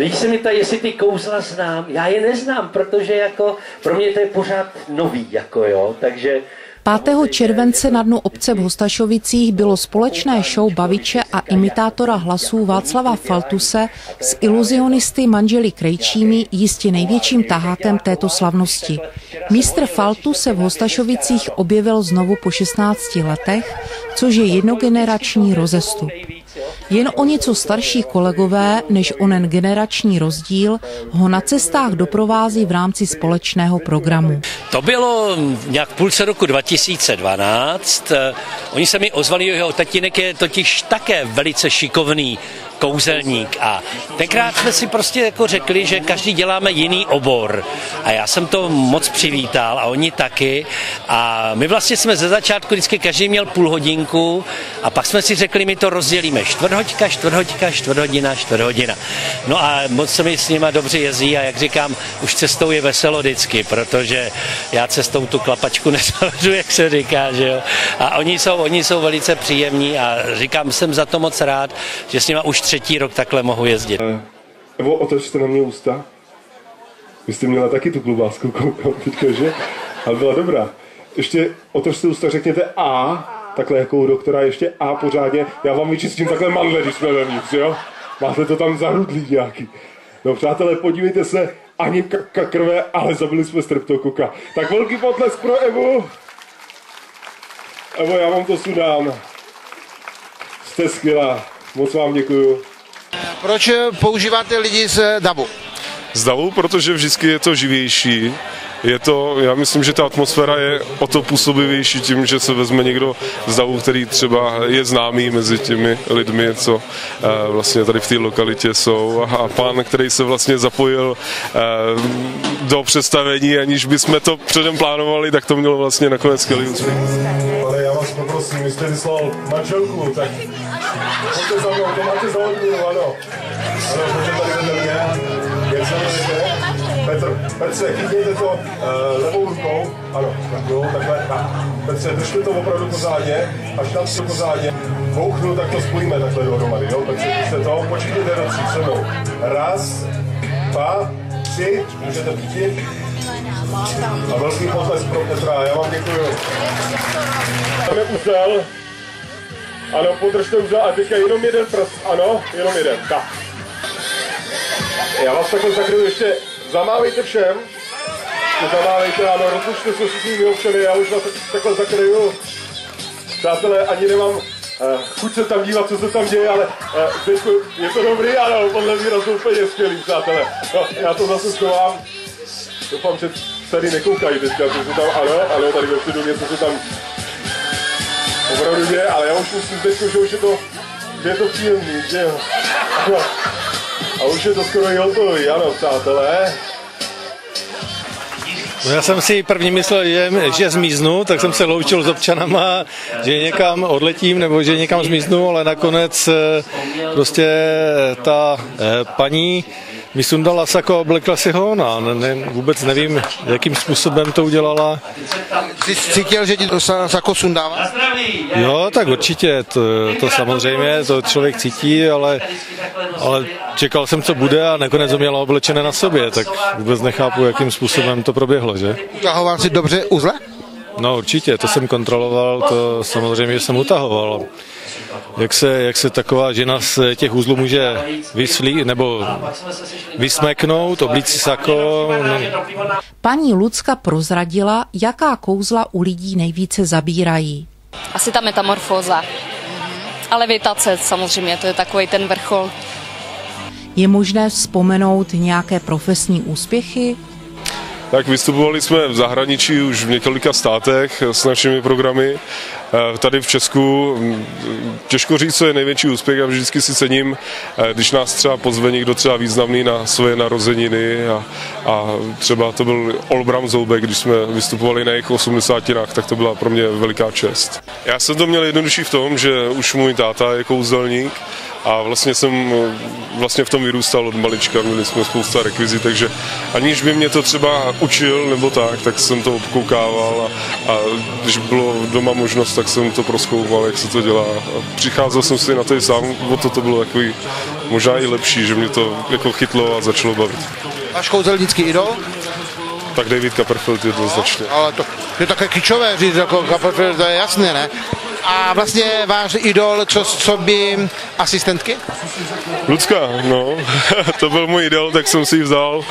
Když se mi ptá, jestli ty kouzla znám, já je neznám, protože jako pro mě to je pořád nový, jako jo, takže 5. července na dnu obce v Hostašovicích bylo společné show baviče a imitátora hlasů Václava Faltuse s iluzionisty manželi Krejčími jistě největším tahákem této slavnosti. Mistr Faltu se v Hostašovicích objevil znovu po 16 letech, což je jednogenerační rozestup. Jen o něco starší kolegové než onen generační rozdíl ho na cestách doprovází v rámci společného programu. To bylo nějak v půlce roku 2012. Oni se mi ozvali, jeho tatínek je totiž také velice šikovný kouzelník a tenkrát jsme si prostě jako řekli, že každý děláme jiný obor a já jsem to moc přivítal a oni taky a my vlastně jsme ze začátku vždycky každý měl půl hodinku a pak jsme si řekli, my to rozdělíme čtvrthoďka, čtvrthoďka, čtvrthodina, čtvrthodina. No a moc se mi s nima dobře jezdí a jak říkám, už cestou je veselo vždycky, protože já cestou tu klapačku nezaležu, jak se říká, že jo. A oni jsou, oni jsou velice příjemní a říkám, jsem za to moc rád, že s nima už třetí rok takhle mohu jezdit. Nebo otočte na mě ústa. Vy jste měla taky tu klubásku, koukám teďka, že? Ale byla dobrá. Ještě otočte ústa, řekněte A, takhle jako u doktora, ještě A pořádně. Já vám vyčistím takhle mandle, když jsme vevnitř, jo? Máte to tam zahrudlý nějaký. No přátelé, podívejte se, ani k- krve, ale zabili jsme streptokoka. Tak velký potlesk pro Evu. Evo, já vám to sudám. Jste skvělá. Moc vám děkuju. Proč používáte lidi z DABu? Z davu, protože vždycky je to živější. Je to, já myslím, že ta atmosféra je o to působivější tím, že se vezme někdo z davu, který třeba je známý mezi těmi lidmi, co eh, vlastně tady v té lokalitě jsou. A pán, který se vlastně zapojil eh, do představení, aniž bychom to předem plánovali, tak to mělo vlastně nakonec skvělý úspěch. Poprosím, vy jste vyslal manželku, tak pojďte za mnou, to máte za odměnu, ano. Ano, pojďte tady vedle mě. Jak se jmenujete? Petr, Petře, chytněte to uh, levou rukou. Ano, tak jo, takhle. Tak. Petře, držte to opravdu pořádně. Až tam to pořádně bouchnu, tak to spojíme takhle dohromady, jo? Petře, držte to, počítejte do tří se mnou. Raz, dva, tři, můžete chytit. A velký potlesk pro Petra, já vám děkuju. Tam je úzel. Ano, podržte úzel a teďka jenom jeden prst, ano, jenom jeden, tak. Já vás takhle zakryju ještě, zamávejte všem. Zamávejte, ano, rozlučte se s občany, já už vás takhle zakryju. Přátelé, ani nemám uh, chuť se tam dívat, co se tam děje, ale uh, je to dobrý, ano, podle výrazu úplně skvělý, přátelé. No, já to zase schovám. Doufám, že tady nekoukají teďka, co se tam, ano, ano, tady vepředu něco se tam opravdu děje, ale já už musím teďko, že už je to, že je to příjemný, že jo. A už je to skoro i hotový, ano, přátelé. No já jsem si první myslel, že, že zmiznu, tak jsem se loučil s občanama, že někam odletím nebo že někam zmiznu, ale nakonec eh, prostě ta eh, paní mi sundala sako a oblekla si ho ona. Ne, ne, vůbec nevím, jakým způsobem to udělala. Jsi cítil, že ti to sa- sako sundává? Jo, tak určitě, to, to samozřejmě, to člověk cítí, ale, ale čekal jsem, co bude a nakonec ho měla oblečené na sobě, tak vůbec nechápu, jakým způsobem to proběhlo, že? Utahoval si dobře uzle? No určitě, to jsem kontroloval, to samozřejmě jsem utahoval. Jak se, jak se taková žena z těch uzlů může vyslí, nebo vysmeknout, oblíct si sako, no, Paní Lucka prozradila, jaká kouzla u lidí nejvíce zabírají. Asi ta metamorfóza. A levitace samozřejmě, to je takový ten vrchol. Je možné vzpomenout nějaké profesní úspěchy? Tak vystupovali jsme v zahraničí už v několika státech s našimi programy. Eh, Tady v Česku mm, těžko říct, co je největší úspěch. Já vždycky si cením, eh, když nás třeba pozve někdo třeba významný na svoje narozeniny a, a třeba to byl Olbram Zoubek, když jsme vystupovali na jejich osmdesátinách, tak to byla pro mě veliká čest. Já jsem to měl jednodušší v tom, že už můj táta je kouzelník a vlastně jsem eh, vlastně v tom vyrůstal od malička, měli jsme spousta rekvizit, takže aniž by mě to třeba učil nebo tak, tak jsem to obkoukával a, a když bylo doma možnost, tak jsem to proskoumal, jak se to dělá. A přicházel jsem si na to i sám, o to to bylo takový možná i lepší, že mě to jako chytlo a začalo bavit. Váš kouzelnický idol? Tak David Copperfield jednoznačně. Ale to je také klíčové říct, jako Copperfield, to je jasné, ne? A vlastně váš idol, co, co by asistentky? Lucka, no, to byl můj idol, tak jsem si ji vzal.